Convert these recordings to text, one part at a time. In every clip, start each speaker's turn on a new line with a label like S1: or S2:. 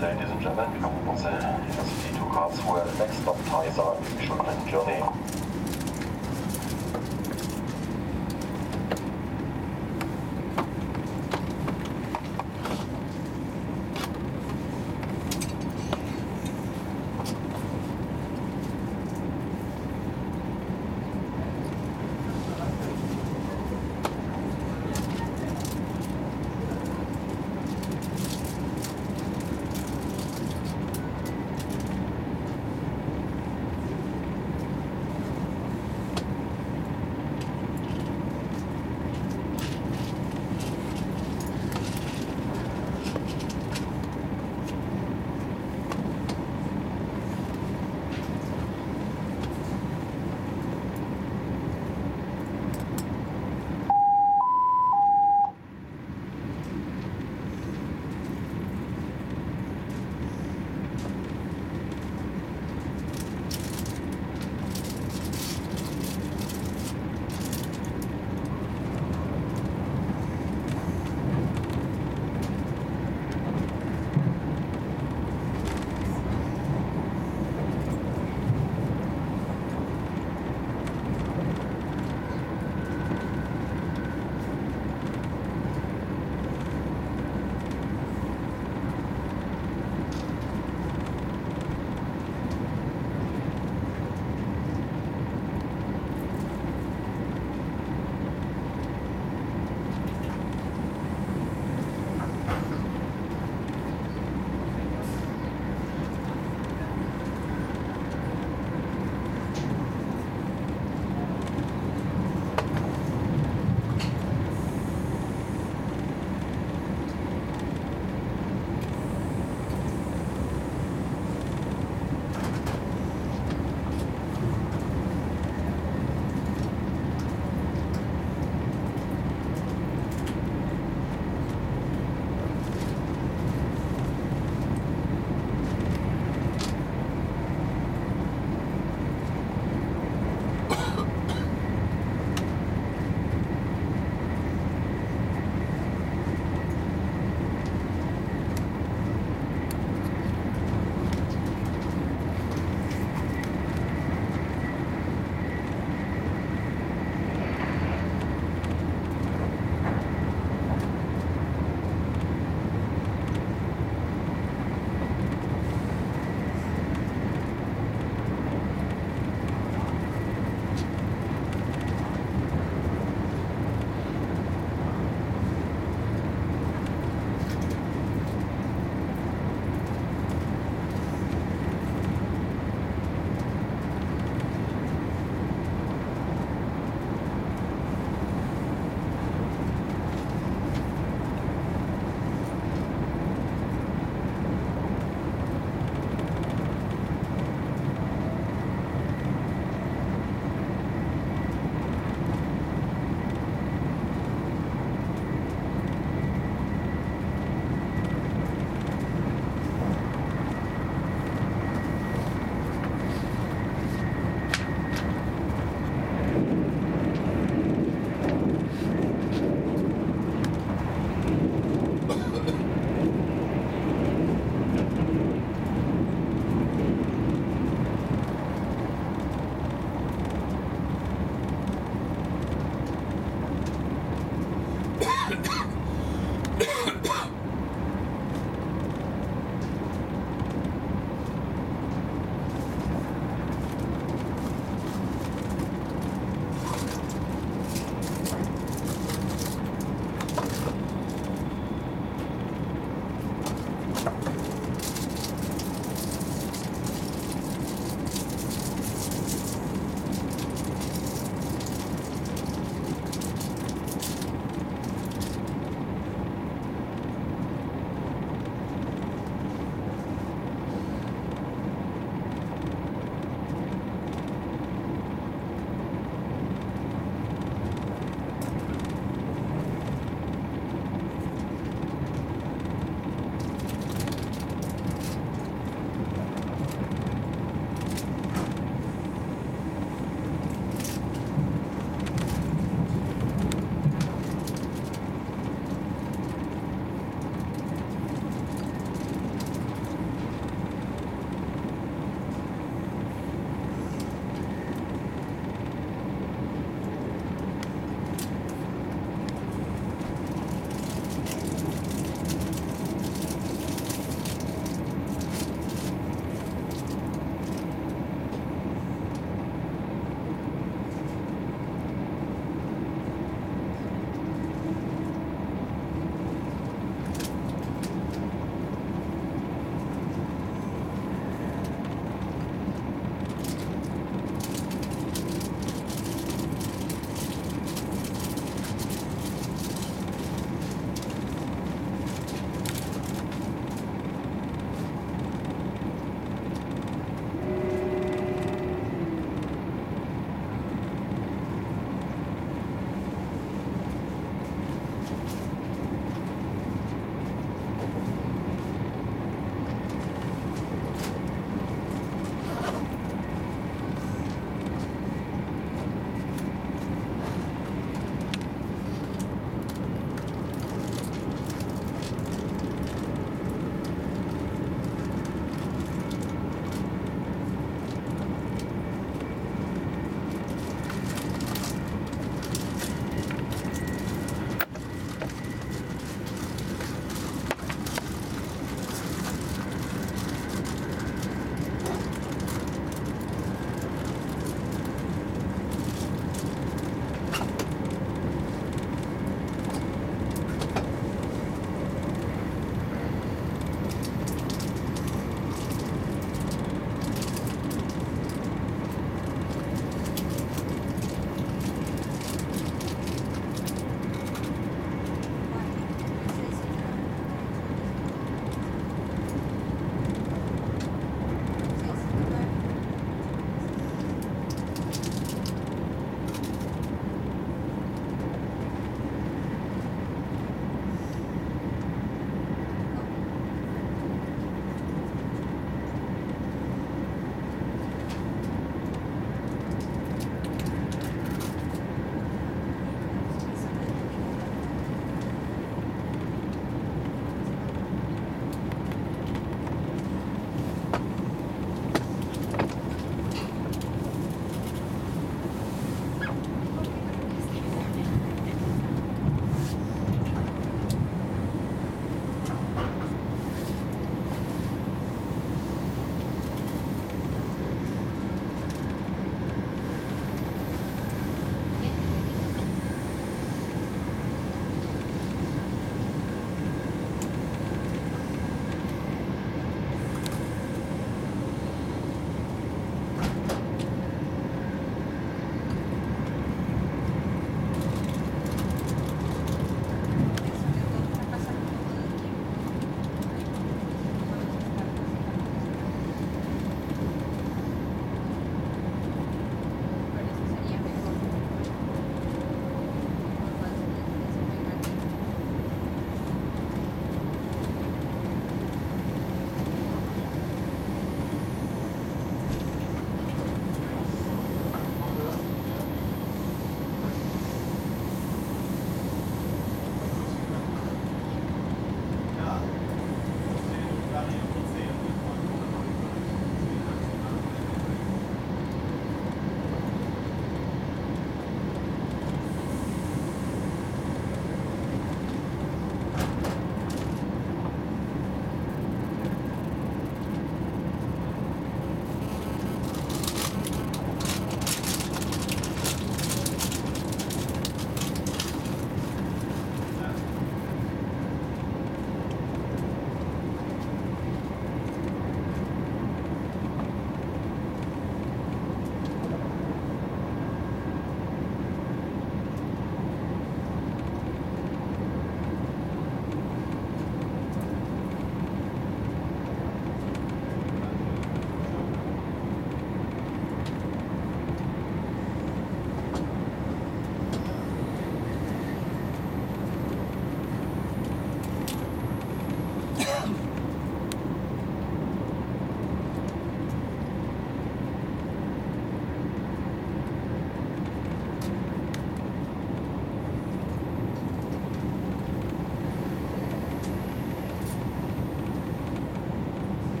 S1: Ladies and gentlemen, willkommen on the Intercity to Karlsruhe. Next stop, Taisa, Shortland Journey.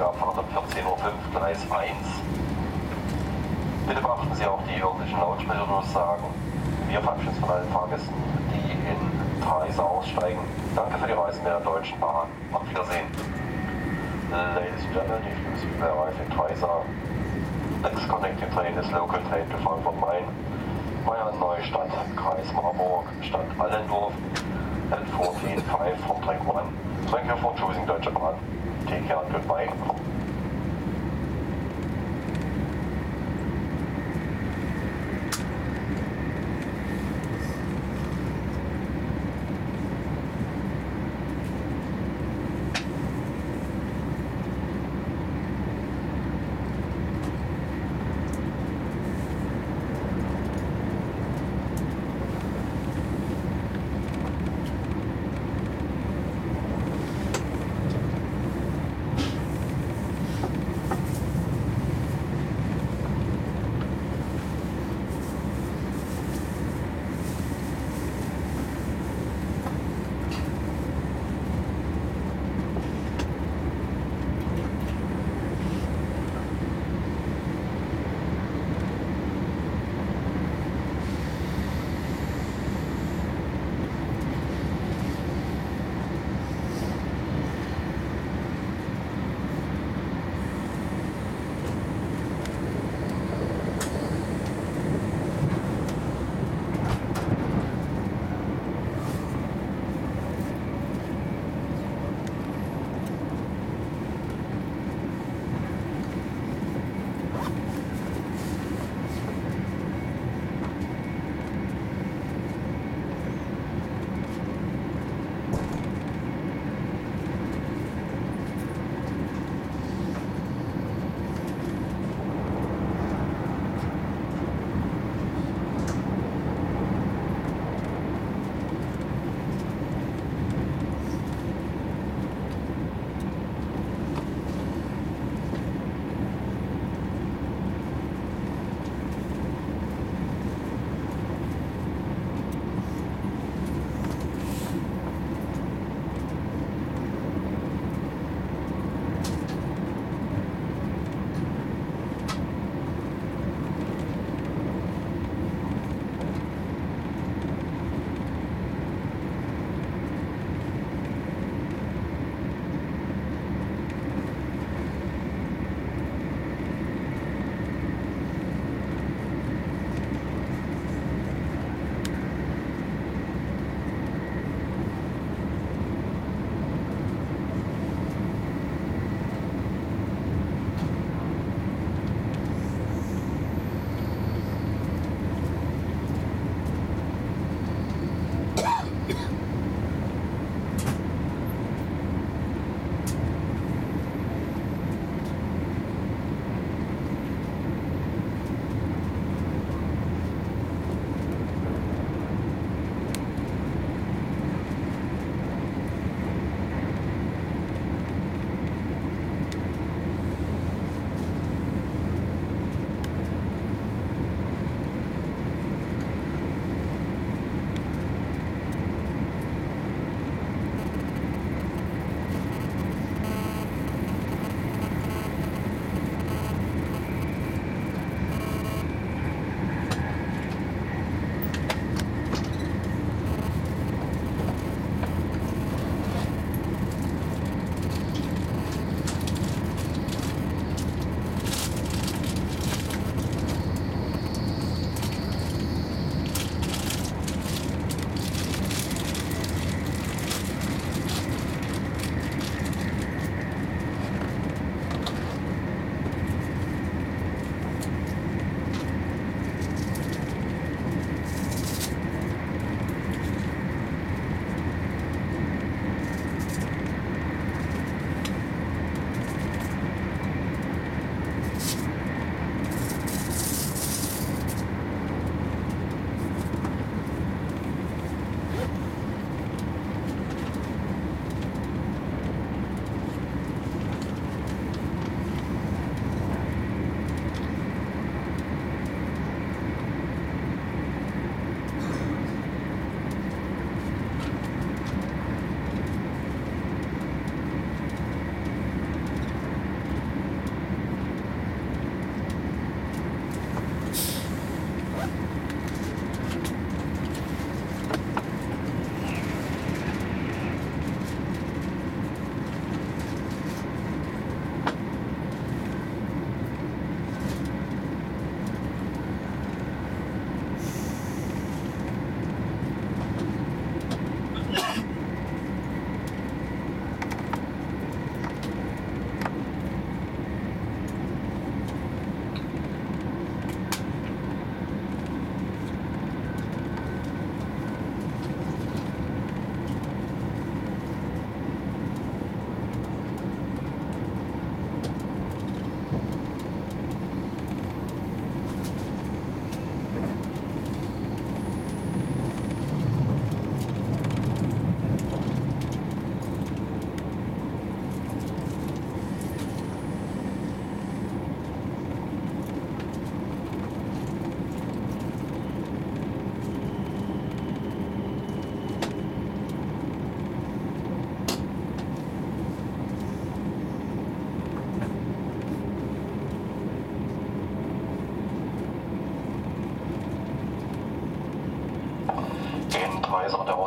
S1: Abfahrt um 14.05 Uhr, Gleis 1. Bitte beachten Sie auch die örtlichen Lautsprecherdurchsagen. Wir verabschieden von allen Fahrgästen, die in Treisa aussteigen. Danke für die Reisen der Deutschen Bahn. Auf Wiedersehen. Ladies and gentlemen, if you arrive in Treisa, next connecting train is local train to Frankfurt Main via Neustadt, Kreis Marburg, Stadt Allendorf, and 14.5 from track 1. Thank you for choosing Deutsche Bahn. Take care and goodbye.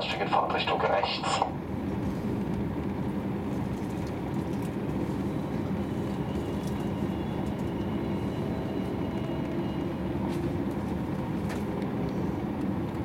S1: Ausweise